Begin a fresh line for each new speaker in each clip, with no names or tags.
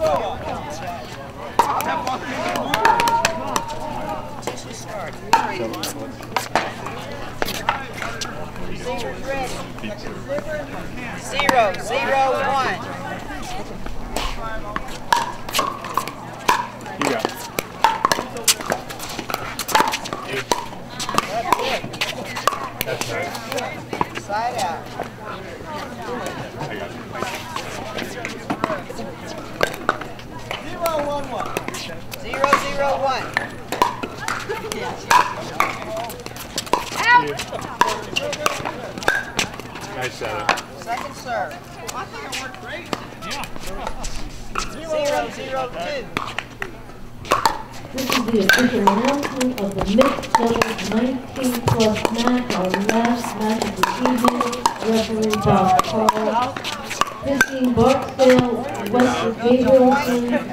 Zero, zero, one.
You got it. That's right.
Side out.
I got it.
Zero, zero, one.
Nice setup.
Second serve. I think it worked great. Yeah. Zero, zero, two.
This is the official announcement of the mixed doubles 19 plus match, our last match of the evening. Referee Bob Carl. 15 Barksdale, West Gabrielson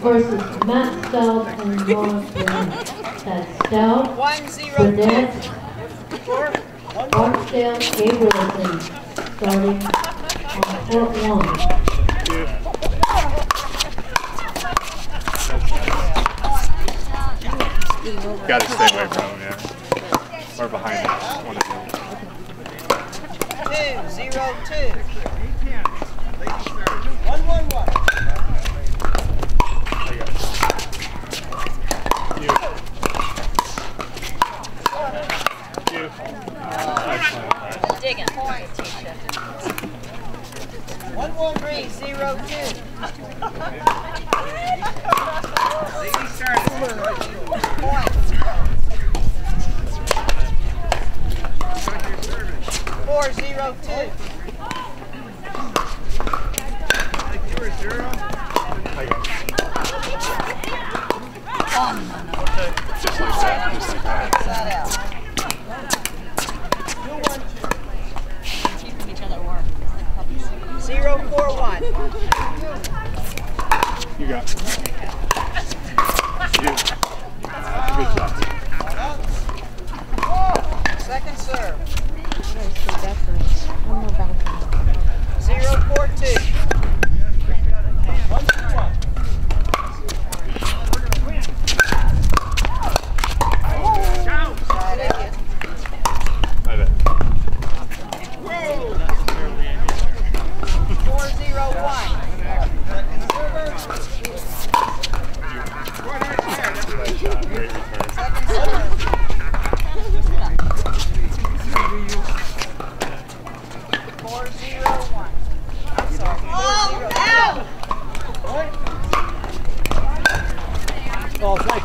versus Matt Stout and Lawrence Burnett. That's Stout,
One, zero,
Burnett,
two.
Barksdale, Gabrielson, starting on court one.
Got to stay away from him, yeah. Or behind him. One of them.
Two, zero, two.
I
Digging. One, one, three, zero, two. Point. Four, zero, two.
I got it. Just like that. Just like that.
Side out. Zero, four, one.
You got it. You. That's a good shot.
Second serve. Zero, four, two. Side out.
I bet.
Four, zero, one.
Nice shot. Great return.
Second serve. Four, zero, one. I'm sorry. Four, zero,
Oh, thank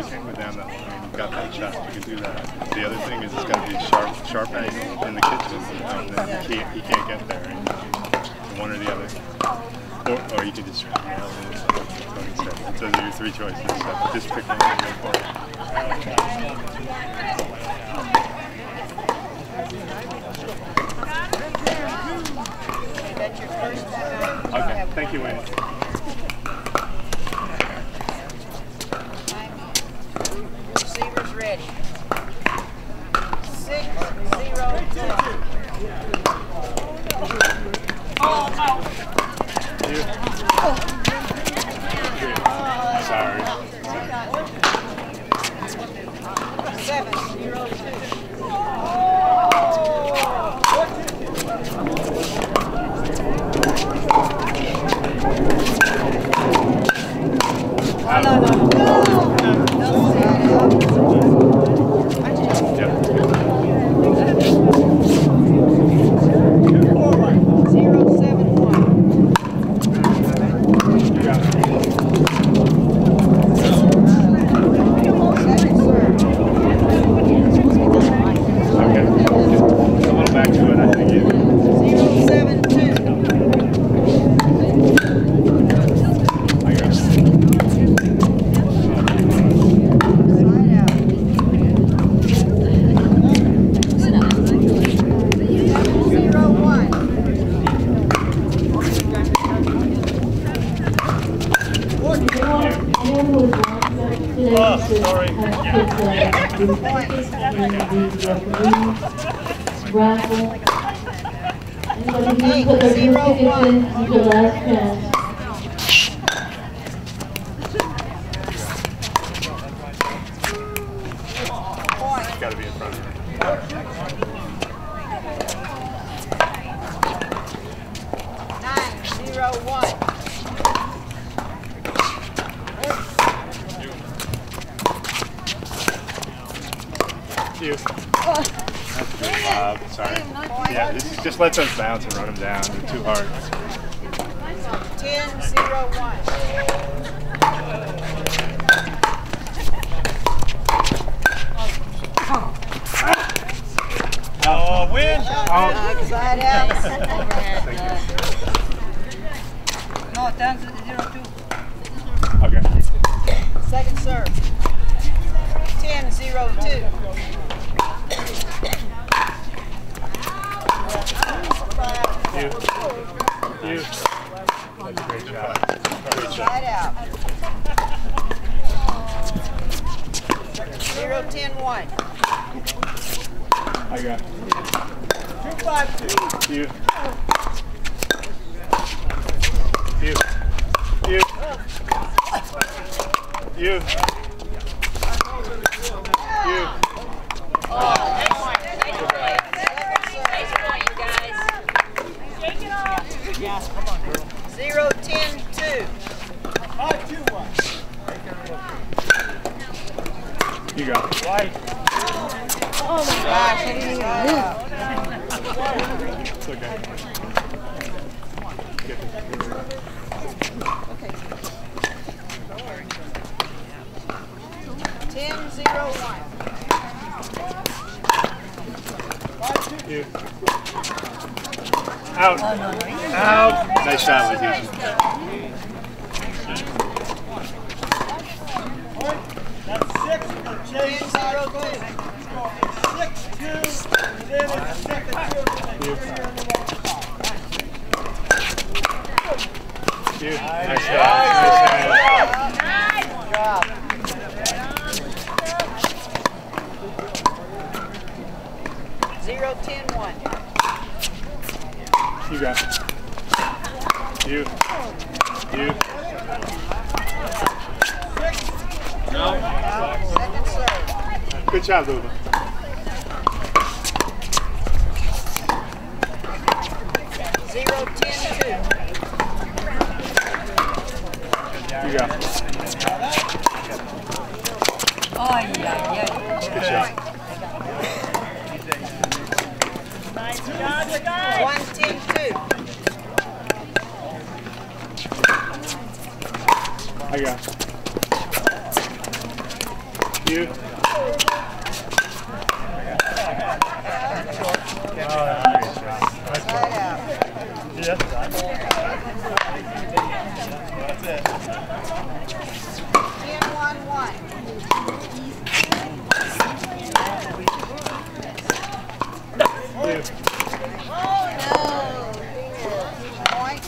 you can't go down that line. You've got that shot. You can do that. The other thing is it's got to be sharp, sharp angle in the kitchen, and then he can't, he can't get there. One or the other. Or, or you can just nail it. Said. Those are your three choices. So just pick one and go for it. Okay. Thank you, Wayne.
Receivers ready. Six, zero, two.
Oh, Sorry.
Seven, zero, two. No, no, no, no. No, side out.
Yep.
Zero, seven, one.
anyone who is watching us today should have put uh, your tickets in the referee's raffle. Anybody who put their blue tickets in, this is your last chance.
Point.
Got to be in front of her.
Nine, zero, one.
You. That's a good job. Sorry. Yeah, this just lets us bounce and run them down. They're too hard.
Ten, zero, one.
Oh, win!
Uh, Side out.
No, ten zero two.
Okay.
Second serve. Ten, zero, two.
You. You. Great job. Great job.
Zero, ten, one.
I got
Two, five, two.
You. You. You.
Zero, ten, two.
You got it.
Gosh, I didn't even move.
It's okay. Get
Ten, zero, one.
You. Out. Out. Nice shot, Leticia.
Ten, zero, two.
You. Nice shot. Nice shot.
Zero, ten, one.
You got it. You. You.
Second serve.
Good job, Luba.
Zero, ten, two.
You got it.
Ay, ay, ay.
Good shot.
One, ten, two.
I got it. You.
Side out. Ten, one, one.
You.
Point.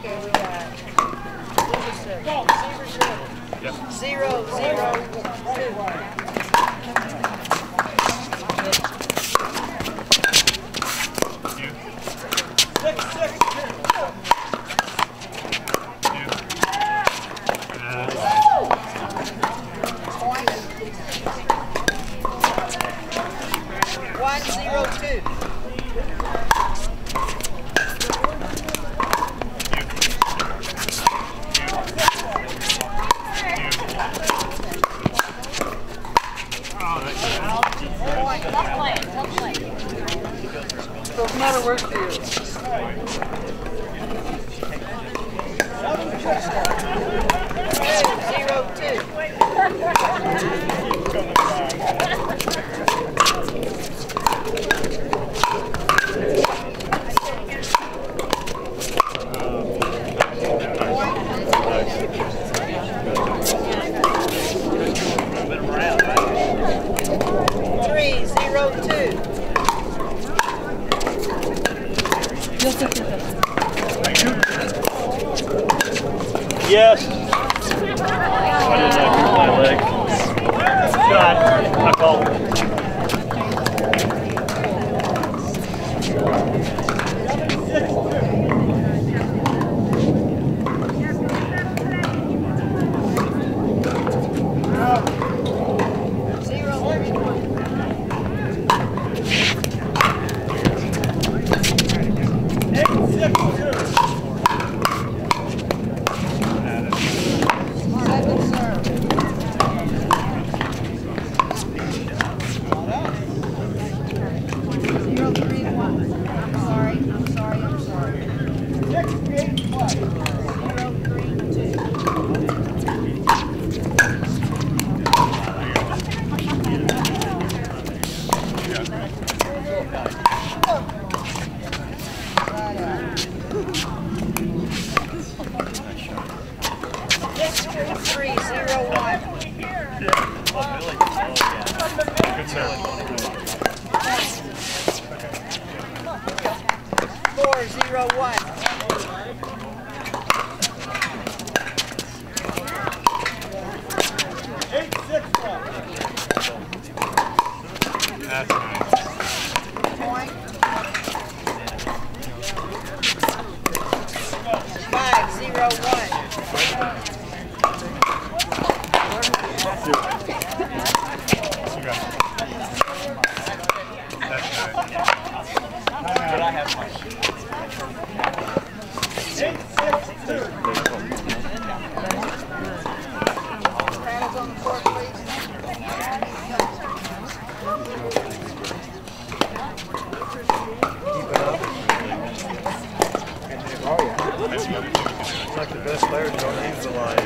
Okay, we got.
Yep.
Zero, zero, two.
does
matter where she is. Zero two. Shot. I called.
Zero, three, one. I'm sorry, I'm sorry, I'm sorry. Zero, three, two. Six, two, three, zero, one.
Good serve.
Four, zero, one.
That's nice.
Point. Five, zero, one.
You got it. That's nice.
Paddles on the court, please.
It's like the best players don't use the line.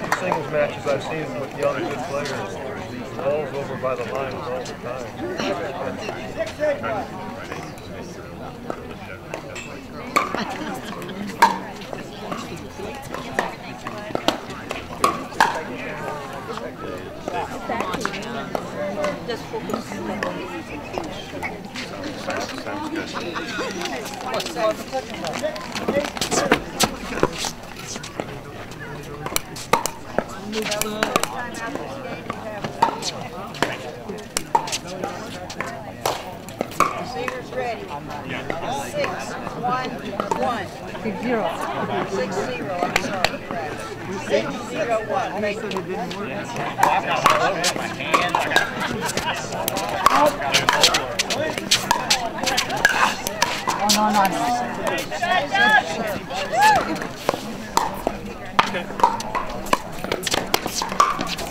These singles matches I've seen with young good players, the ball's over by the line all the time.
Six, one, one. Six, zero. Six, zero, I'm sorry, you're right. Six, zero, one. Thank you.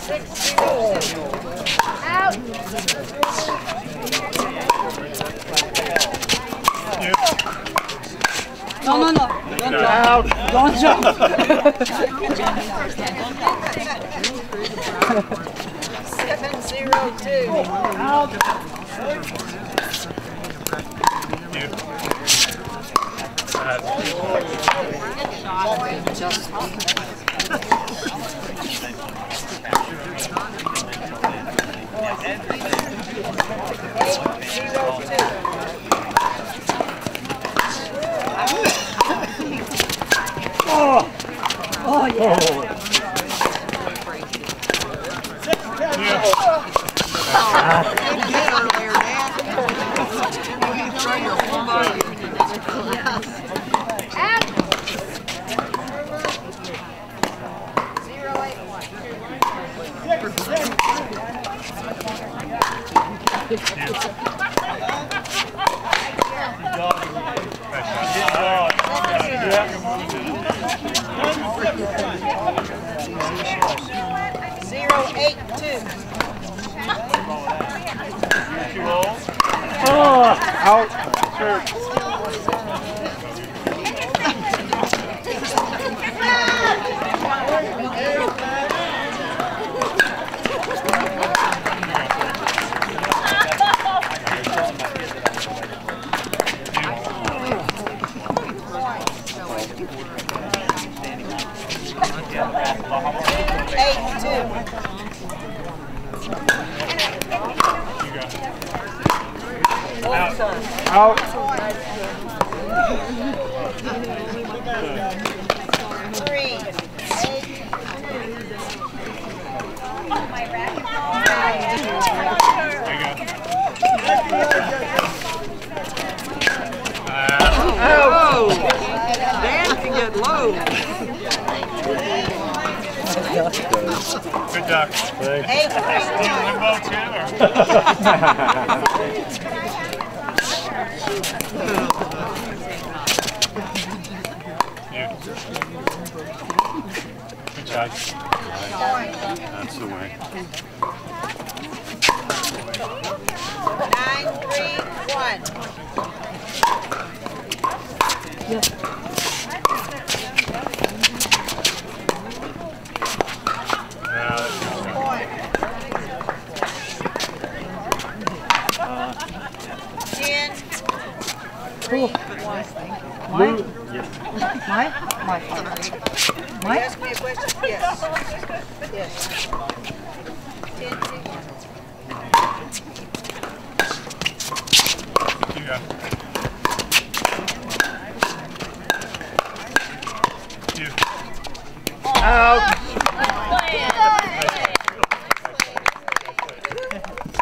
Six, zero, two.
No, no, no. Don't jump. Don't jump.
Seven, zero, two. Eight, zero, two.
Oh,
Out.
Three. Eight.
Oh! Dan can get low.
Good job.
Eight, three.
Limbo Chandler. Good. That's the way.
Nine, three, one.
Now, that's good job.
Ten, three, one.
Mine? Mine? Mine.
You ask me a question? Yes. Yes. Ten, two.
You got it. You.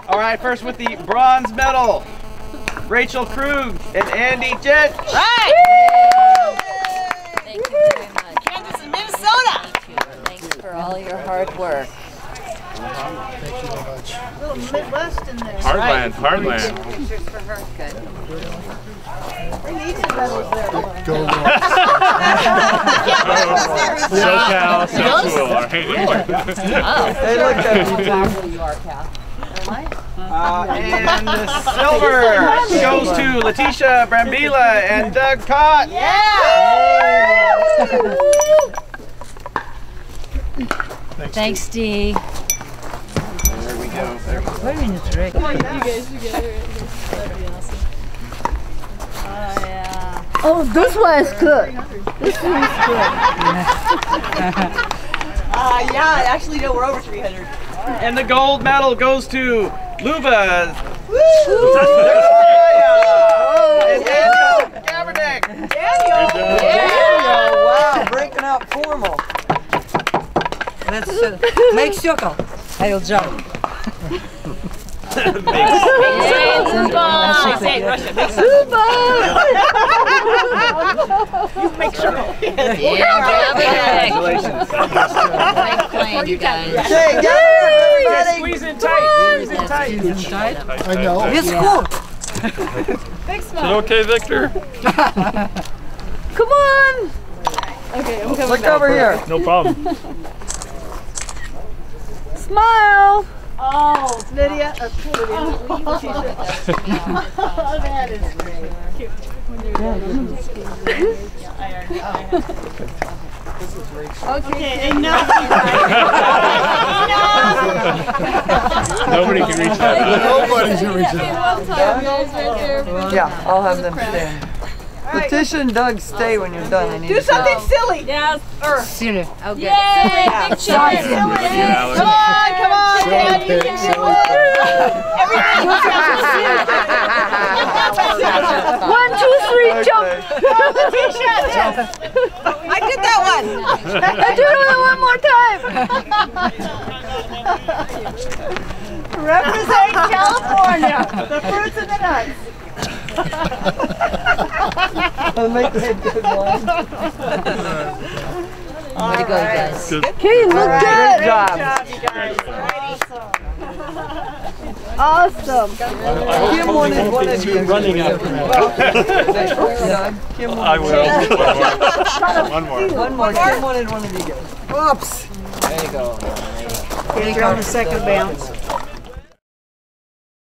All right, first with the bronze medal, Rachel Krug and Andy Jett.
Thank you very much.
Kansas and Minnesota.
Thank you. Thanks for all your hard work.
Little Midwest in there.
Heartland, Heartland.
Pictures for her. Good.
Bring each of medals there.
SoCal, Central, or hey, anyway.
They looked at me too.
You are, Cal.
Uh, and the silver goes to Leticia Brambila and Doug Koch.
Thanks, Dee.
There we go. There we go.
Wait a minute, Rick.
Oh, this one is good. This one is good.
uh, yeah, actually know we're over 300.
And the gold medal goes to Luba. And Daniel Gabanek.
Daniel! Wow, breaking out formal. Let's uh, make sugar. I'll jump. Super! you make circle.
Yeah, yeah Congratulations.
Nice playing, you guys.
Okay, get it, everybody.
Squeeze in tight. Squeeze in tight.
I know.
It's cool.
Is it okay, Victor?
Come on. Okay, I'm coming Look over here.
No problem.
Smile.
Oh, Lydia. uh, Lydia. Oh, that is great. Okay, enough.
Nobody can reach that.
Nobody gonna reach it.
Yeah, I'll have them stand. Leticia and Doug, stay when you're done. I need
Do
to
something silly.
Yes.
Or,
Oh, good. Yay! Big cheer.
Alex.
come on, come on, Dad, you can do it. Everything One, two, three, jump. Oh, Leticia. I did that one. I do it one more time. Represent California. The fruits and the nuts.
I'll make that good one.
Way to go, you guys.
Okay, look good. Great job.
you guys.
Awesome. Kim wanted one of you.
Running out.
Doug, Kim
I will. One more.
one more. Kim wanted one of you guys. Oops.
There you go.
You're on the second bounce.